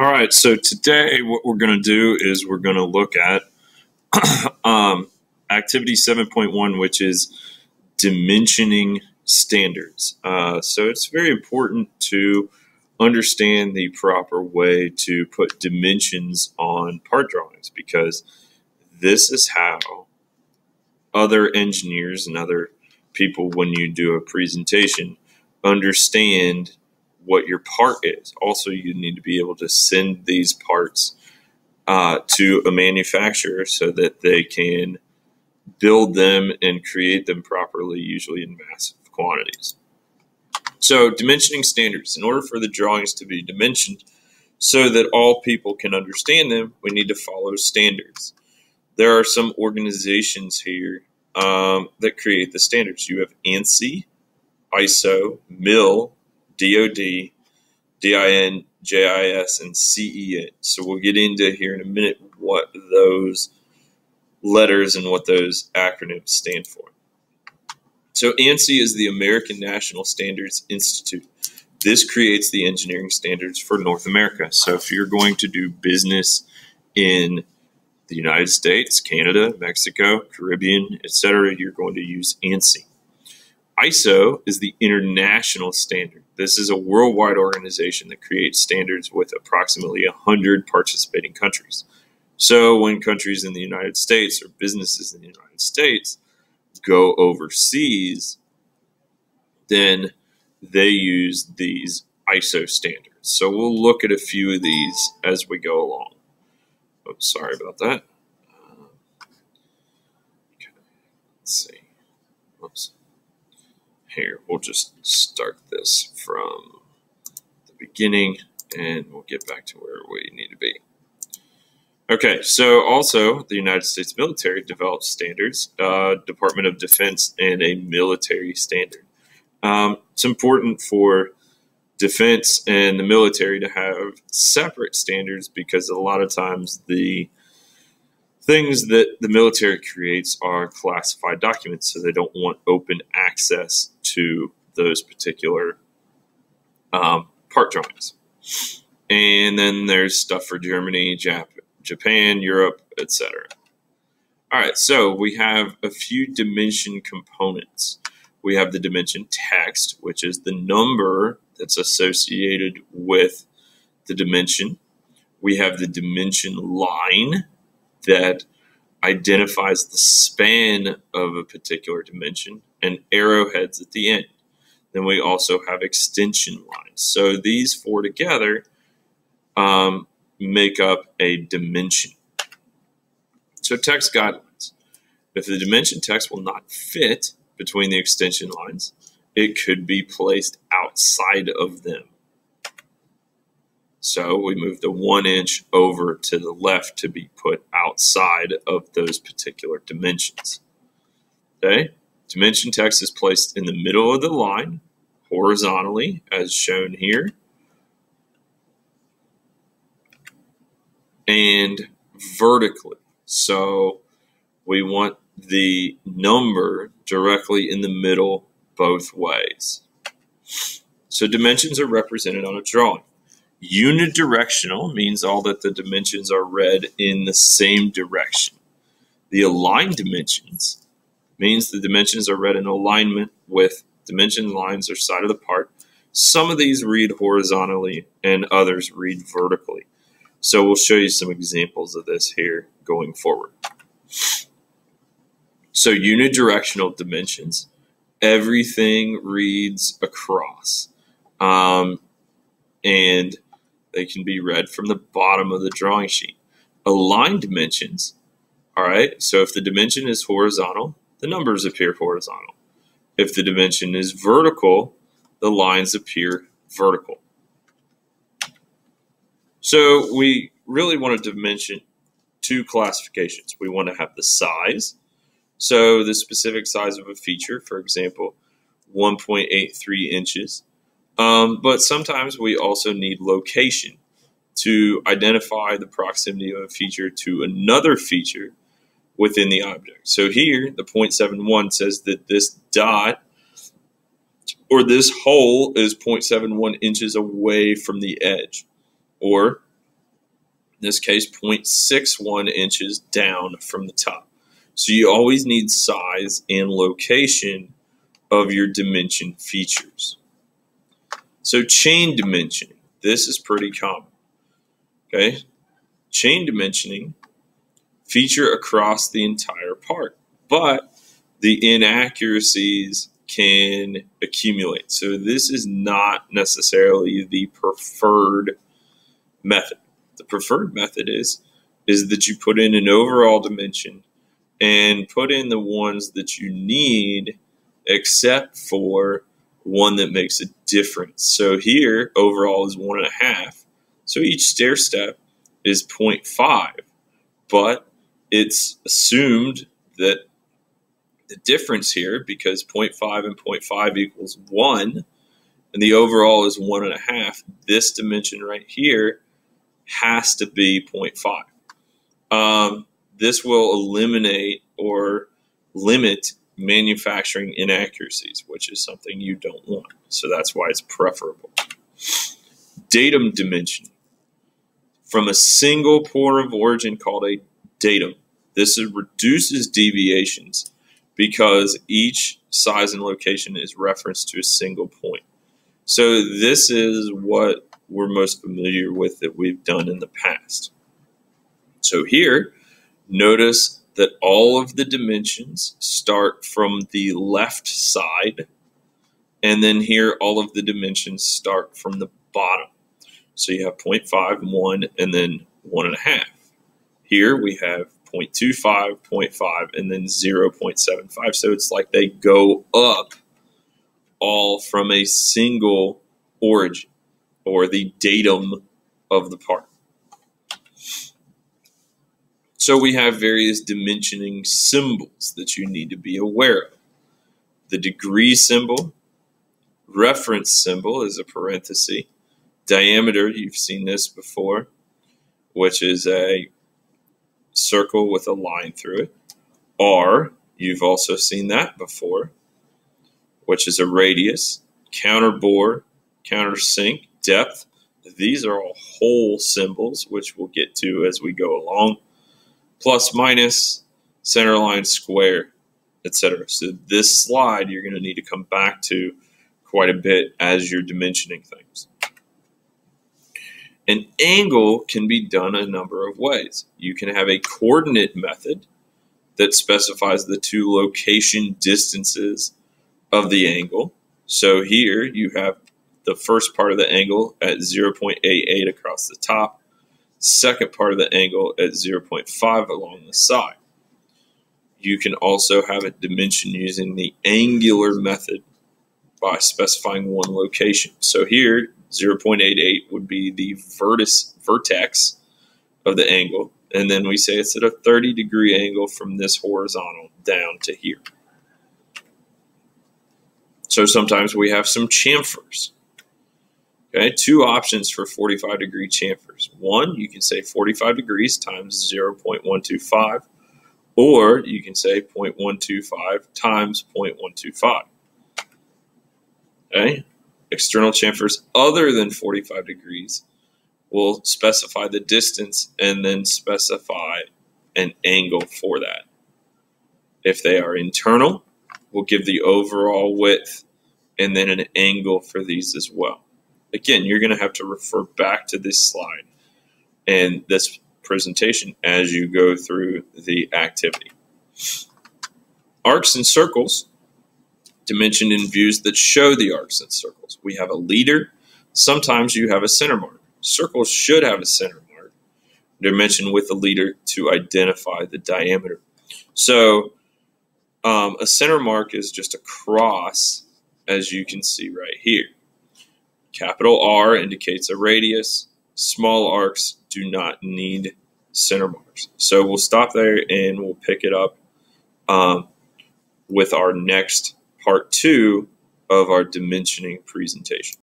All right, so today what we're going to do is we're going to look at um, activity 7.1, which is dimensioning standards. Uh, so it's very important to understand the proper way to put dimensions on part drawings because this is how other engineers and other people, when you do a presentation, understand what your part is. Also, you need to be able to send these parts uh, to a manufacturer so that they can build them and create them properly, usually in massive quantities. So, dimensioning standards. In order for the drawings to be dimensioned so that all people can understand them, we need to follow standards. There are some organizations here um, that create the standards. You have ANSI, ISO, MIL, DOD, DIN, JIS, and CEN. So we'll get into here in a minute what those letters and what those acronyms stand for. So ANSI is the American National Standards Institute. This creates the engineering standards for North America. So if you're going to do business in the United States, Canada, Mexico, Caribbean, etc., you're going to use ANSI. ISO is the international standard. This is a worldwide organization that creates standards with approximately 100 participating countries. So when countries in the United States or businesses in the United States go overseas, then they use these ISO standards. So we'll look at a few of these as we go along. Oh, sorry about that. Uh, okay, let's see. Here, we'll just start this from the beginning and we'll get back to where we need to be. Okay, so also the United States military develops standards, uh, Department of Defense, and a military standard. Um, it's important for defense and the military to have separate standards because a lot of times the things that the military creates are classified documents, so they don't want open access to those particular um, part drawings. And then there's stuff for Germany, Jap- Japan, Europe, etc. All right, so we have a few dimension components. We have the dimension text, which is the number that's associated with the dimension. We have the dimension line that identifies the span of a particular dimension and arrowheads at the end. Then we also have extension lines. So these four together um, make up a dimension. So text guidelines. If the dimension text will not fit between the extension lines, it could be placed outside of them. So we move the one inch over to the left to be put outside of those particular dimensions. Okay, dimension text is placed in the middle of the line horizontally as shown here. And vertically. So we want the number directly in the middle both ways. So dimensions are represented on a drawing. Unidirectional means all that the dimensions are read in the same direction. The aligned dimensions means the dimensions are read in alignment with dimension lines or side of the part. Some of these read horizontally and others read vertically. So we'll show you some examples of this here going forward. So unidirectional dimensions everything reads across. Um, and they can be read from the bottom of the drawing sheet. Aligned dimensions, all right, so if the dimension is horizontal, the numbers appear horizontal. If the dimension is vertical, the lines appear vertical. So we really wanted to mention two classifications. We want to have the size so the specific size of a feature, for example, 1.83 inches. Um, but sometimes we also need location to identify the proximity of a feature to another feature within the object. So here, the 0.71 says that this dot or this hole is 0.71 inches away from the edge. Or in this case 0.61 inches down from the top. So you always need size and location of your dimension features. So chain dimensioning, this is pretty common. Okay, chain dimensioning feature across the entire park, but the inaccuracies can accumulate. So this is not necessarily the preferred method. The preferred method is is that you put in an overall dimension and put in the ones that you need except for one that makes a difference. So here overall is one and a half. So each stair step is 0.5, but it's assumed that the difference here, because 0.5 and 0.5 equals 1, and the overall is 1.5, this dimension right here has to be 0.5. Um, this will eliminate or limit manufacturing inaccuracies, which is something you don't want. So that's why it's preferable. Datum dimension. From a single point of origin called a datum. This reduces deviations because each size and location is referenced to a single point. So this is what we're most familiar with that we've done in the past. So here, notice that all of the dimensions start from the left side, and then here all of the dimensions start from the bottom. So you have 0.5, 1, and then 1.5. Here we have 0.25, 0.5, and then 0.75. So it's like they go up all from a single origin or the datum of the part. So we have various dimensioning symbols that you need to be aware of. The degree symbol, reference symbol is a parenthesis, diameter, you've seen this before, which is a circle with a line through it. R, you've also seen that before, which is a radius, counter bore, countersink, depth. These are all hole symbols, which we'll get to as we go along plus minus, center line, square, etc. So this slide you're going to need to come back to quite a bit as you're dimensioning things. An angle can be done a number of ways. You can have a coordinate method that specifies the two location distances of the angle. So here you have the first part of the angle at 0.88 across the top second part of the angle at 0.5 along the side. You can also have it dimension using the angular method by specifying one location. So here, 0.88 would be the vertex, vertex of the angle, and then we say it's at a 30 degree angle from this horizontal down to here. So sometimes we have some chamfers. Okay, two options for 45 degree chamfers. One, you can say 45 degrees times 0.125, or you can say 0.125 times 0.125. Okay, external chamfers other than 45 degrees will specify the distance and then specify an angle for that. If they are internal, we'll give the overall width and then an angle for these as well again, you're going to have to refer back to this slide and this presentation as you go through the activity. Arcs and circles, dimensioned in views that show the arcs and circles. We have a leader. Sometimes you have a center mark. Circles should have a center mark. Dimension with a leader to identify the diameter. So um, a center mark is just a cross, as you can see right here. Capital R indicates a radius. Small arcs do not need center marks. So we'll stop there and we'll pick it up um, with our next part two of our dimensioning presentation.